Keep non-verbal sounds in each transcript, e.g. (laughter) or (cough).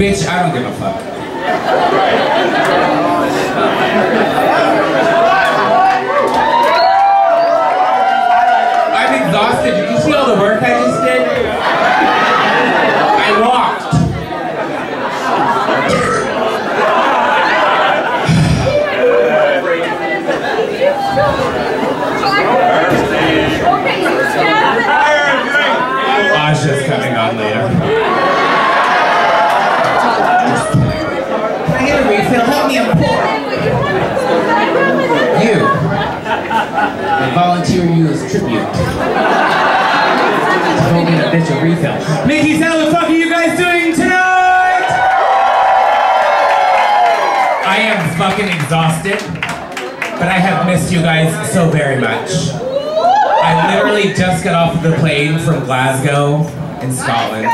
Bitch, I don't give a fuck. I'm exhausted. Did you see all the work I just fucking exhausted, but I have missed you guys so very much. I literally just got off the plane from Glasgow in Scotland. And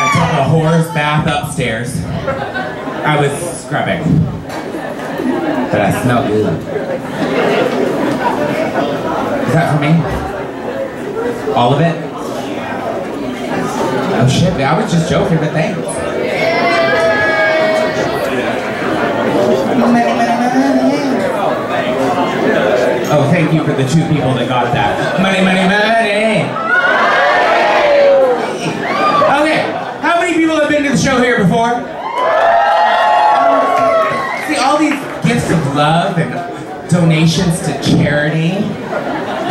I took a horse bath upstairs. I was scrubbing. But I smell good. Is that for me? All of it? Oh shit, I was just joking, but thanks. Oh, thank you for the two people that got that. Money, money, money! Okay, how many people have been to the show here before? See, all these gifts of love and donations to charity.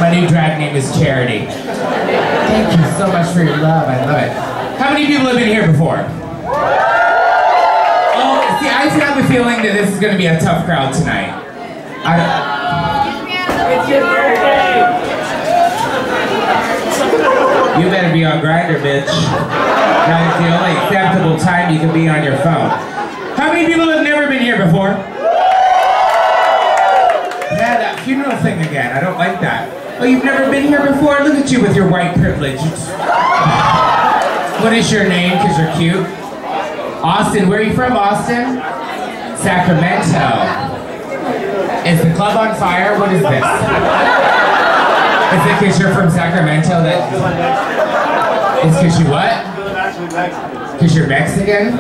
My new drag name is Charity. Thank you so much for your love, I love it. How many people have been here before? Oh, see, I have a feeling that this is going to be a tough crowd tonight. I, You better be on Grindr, bitch. That's the only acceptable time you can be on your phone. How many people have never been here before? Yeah, that funeral thing again. I don't like that. Oh, you've never been here before? Look at you with your white privilege. What is your name? Because you're cute. Austin. Where are you from, Austin? Sacramento. Is the club on fire? What is this? Is it because you're from Sacramento that... It's because you what? Because you're Mexican?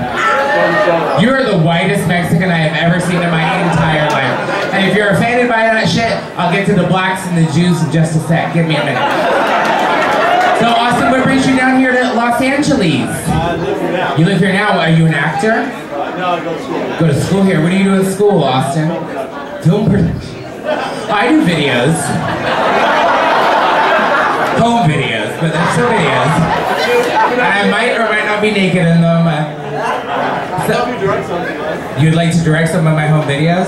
You are the whitest Mexican I have ever seen in my entire life. And if you're offended by that shit, I'll get to the blacks and the Jews in just a sec. Give me a minute. So Austin, what brings you down here to Los Angeles? I live here now. You live here now. Are you an actor? No, I go to school. Go to school here. What do you do at school, Austin? Film production. I do videos. Home videos, but they're still videos. And I might or might not be naked in them. something, You'd like to direct some of my home videos?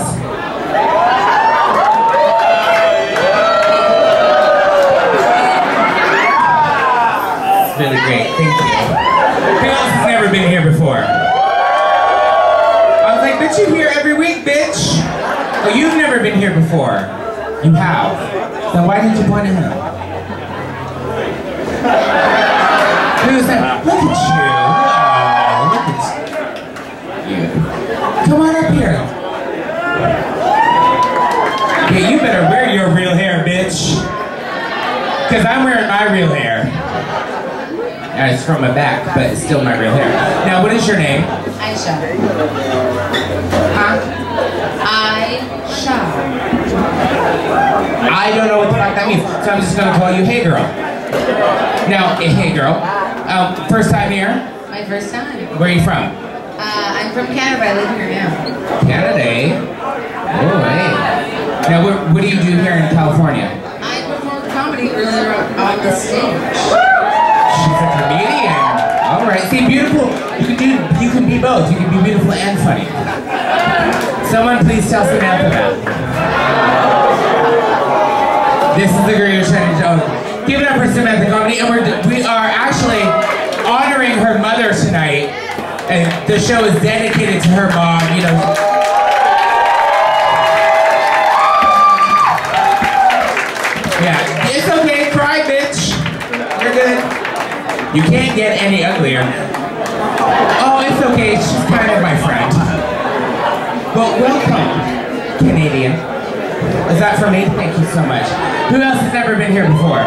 It's really great, thank you. Who else has never been here before? I was like, bitch, you here every week, bitch. You've never been here before. You have. Then why didn't you point at him? Who's that? Look at you. Oh, look at you. Come on up here. Yeah, you better wear your real hair, bitch. Because I'm wearing my real hair. And it's from my back, but it's still my real hair. Now, what is your name? Aisha. Huh? Aisha. I don't know what the fuck that means, so I'm just gonna call you Hey Girl. Now, eh, Hey Girl, um, first time here? My first time. Where are you from? Uh, I'm from Canada, I live here now. Canada, eh? Oh, hey. Now, what, what do you do here in California? I perform comedy earlier on the stage. She's a comedian. All right. See, beautiful. You can do. You can be both. You can be beautiful and funny. Someone please tell Samantha that. This is the trying to oh, Give it up for Samantha Comedy, and we're we are actually honoring her mother tonight, and the show is dedicated to her mom. You know. Yeah, it's okay. Cry, bitch. You're good. You can't get any uglier. Oh, it's okay. She's kind of my friend. Well, welcome, Canadian. Is that for me? Thank you so much. Who else has ever been here before?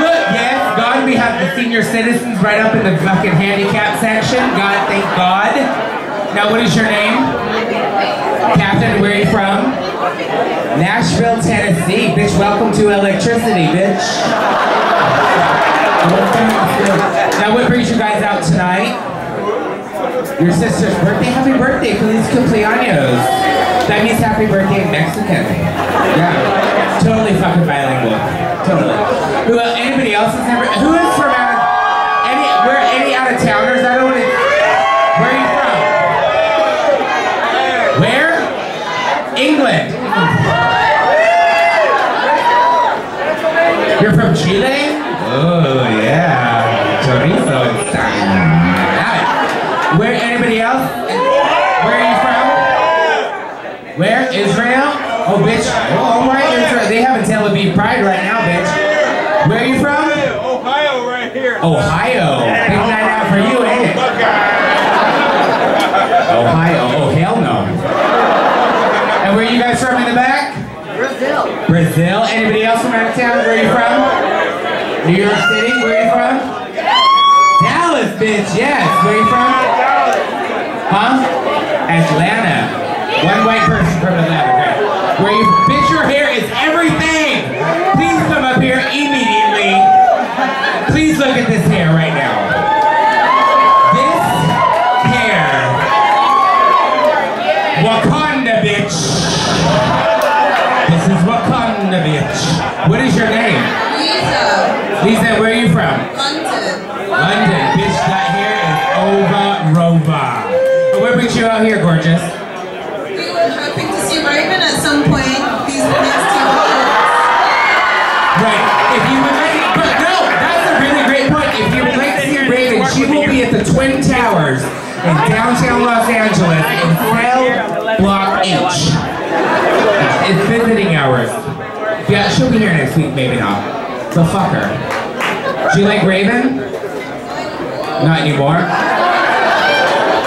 Look, yes, God, we have the senior citizens right up in the fucking handicap section. God, thank God. Now, what is your name? Captain, where are you from? Nashville, Tennessee. Bitch, welcome to electricity, bitch. Now, what brings you guys out tonight? Your sister's birthday? Happy birthday, feliz cumpleaños. That means happy birthday in Mexican. Yeah. Totally fucking bilingual. Totally. Who, uh, anybody else has never, who is from out of, any, where, any out of towners? I don't want to, where are you from? Where? England. You're from Chile? Guys from in the back? Brazil. Brazil. Anybody else from out of town? Where are you from? New York City. Where are you from? Dallas, bitch. Yes. Where are you from? Dallas. Huh? Atlanta. One white person from Atlanta. Where are you? Bitch, your hair is everything. Please come up here immediately. Please look at this hair right now. This hair. Wakanda, Lisa. Lisa, where are you from? London. London. Bitch, that hair is over Rova. But what brings you out here, gorgeous? We were hoping to see Raven at some point these next two months. Right. If you would like, but no, that's a really great point. If you would like to see Raven, she will be at the Twin Towers in downtown Los Angeles in cell block H. It's visiting hours. Yeah, she'll be here next week, maybe not. So fuck her. Do you like Raven? Not anymore.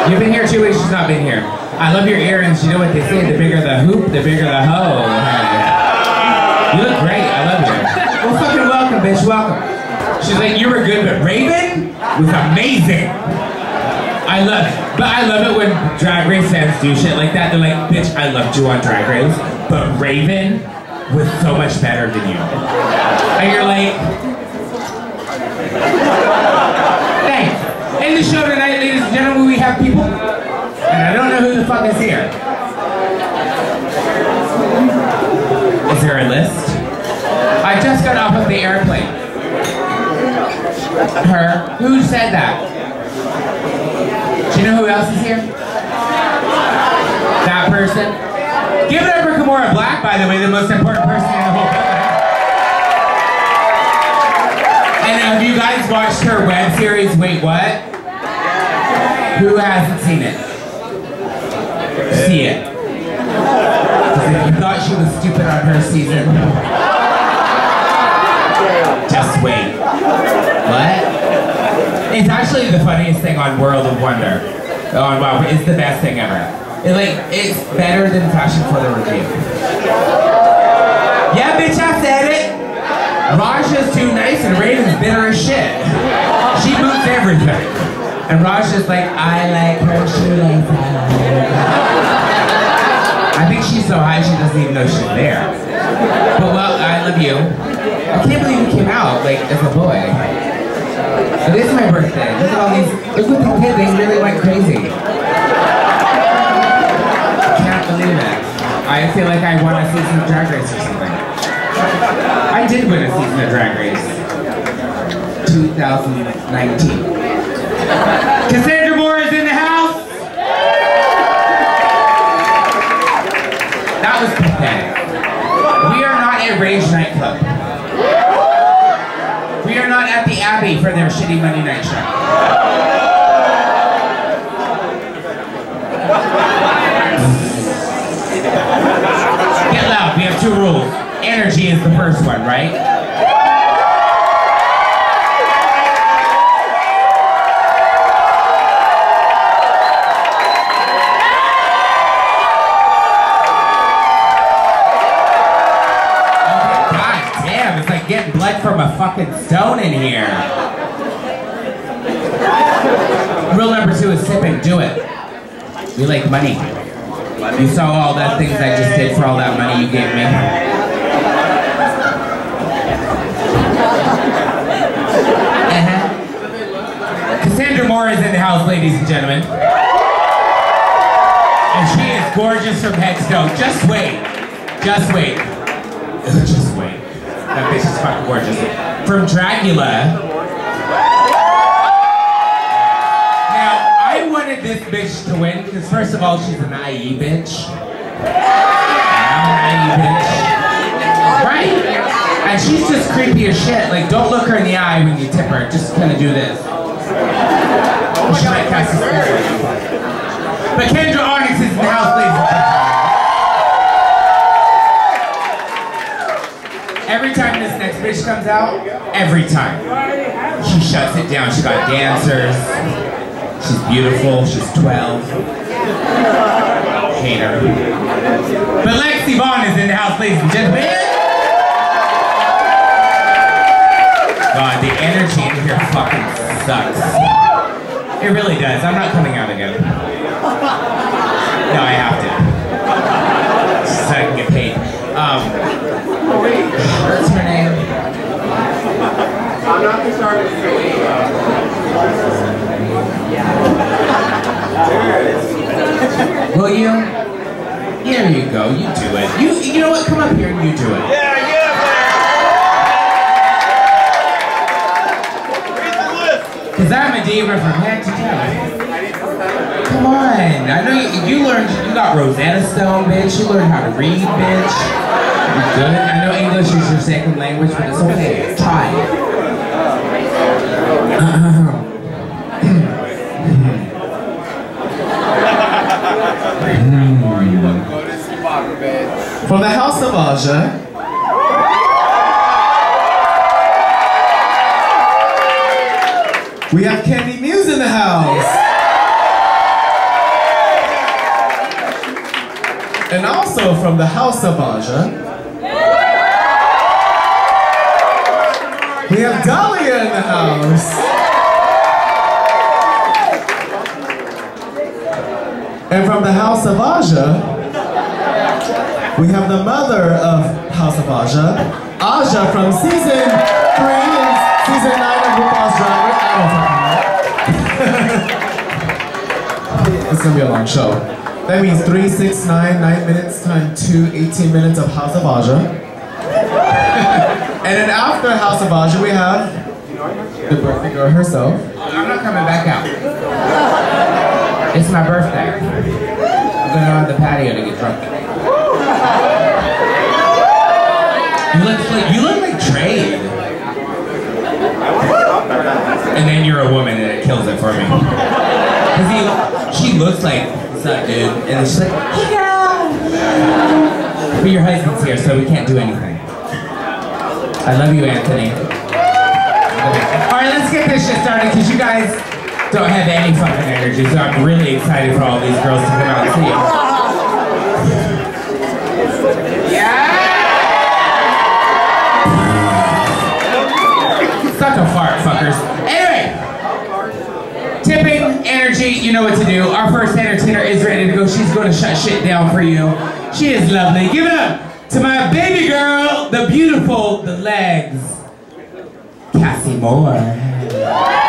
You've been here two weeks, she's not been here. I love your earrings. You know what they say, the bigger the hoop, the bigger the hoe. You look great. I love you. Well, fucking welcome, bitch. Welcome. She's like, you were good, but Raven was amazing. I love it. But I love it when Drag Race fans do shit like that. They're like, bitch, I loved you on Drag Race, but Raven was so much better than you. And you're like, thanks. In the show tonight, ladies and gentlemen, we have people, and I don't know who the fuck is here. Is there a list? I just got off of the airplane. Her. Who said that? Do you know who else is here? That person? Give it up for By the way, the most important person in the whole building. And have you guys watched her web series, Wait What? Who hasn't seen it? See it. if you thought she was stupid on her season, just wait. What? It's actually the funniest thing on World of Wonder. On Wow, it's the best thing ever. It, like, it's better than Fashion Photo RuView. Yeah, bitch, I said it. Raja's too nice and Raven's bitter as shit. She boots everything. And Raja's like, I like her shoelace. I think she's so high she doesn't even know she's there. But well, I love you. I can't believe you came out, like, as a boy. It is my birthday. Look at all these, look what they did, they really went crazy. I can't believe it. I feel like I won a season of Drag Race or something. I did win a season of Drag Race. 2019. Cassandra Moore is in the house. That was pathetic. We are not at Rage nightclub. We are not at the Abbey for their shitty Monday night show. Two rules. Energy is the first one, right? God damn, it's like getting blood from a fucking stone in here. Rule number two is tipping. Do it. We like money. You saw all the things I just did for all that money you gave me. Uh-huh. Cassandra Moore is in the house, ladies and gentlemen. And she is gorgeous from head to toe. Just wait. Just wait. (laughs) Just wait. That bitch is fucking gorgeous. From Dragula. Bitch to win because first of all, she's an IE bitch. I'm an IE bitch. Right. And she's just creepy as shit. Like, don't look her in the eye when you tip her. Just kind of do this. She might cast a spell. But Kendra Onixxx is in the house, ladies and gentlemen. Every time this next bitch comes out, every time, she shuts it down. She got dancers. She's beautiful. She's 12. Hate her. But Lexi Vaughn is in the house, ladies and gentlemen. God, the energy in here fucking sucks. It really does. I'm not coming out again. No, I have to. So I can get paid. Um, what's her name? I'm not the starter. Will you? There you go. You do it. You you know what? Come up here and you do it. Yeah, yeah, up there. The list. Cause I'm a diva from head to toe. Come on. I know you, you learned. You got Rosetta Stone, bitch. You learned how to read, bitch. You good? I know English is your second language, but it's okay. Try. From the House of Aja. We have Candy Muse in the house. And also from the House of Aja. We have Dahlia in the house. And from the House of Aja, we have the mother of House of Aja, Aja from season three and season nine of RuPaul's Drag Race. I don't fucking know. (laughs) it's gonna be a long show. That means three, six, nine, nine minutes time two, 18 minutes of House of Aja. (laughs) and then after House of Aja, we have the birthday girl herself. I'm not coming back out. It's my birthday. I'm going on the patio to get drunk. You look like you look like Trade. And then you're a woman and it kills it for me. Cause he, she looks like what's up, dude? And she's like, hey girl. But your husband's here, so we can't do anything. I love you, Anthony. All right, let's get this shit started because you guys don't have any fucking energy. So I'm really excited for all these girls to come out and see you. Know what to do. Our first entertainer is ready to go. She's going to shut shit down for you. She is lovely. Give it up to my baby girl, the beautiful, the legs, Cassie Moore.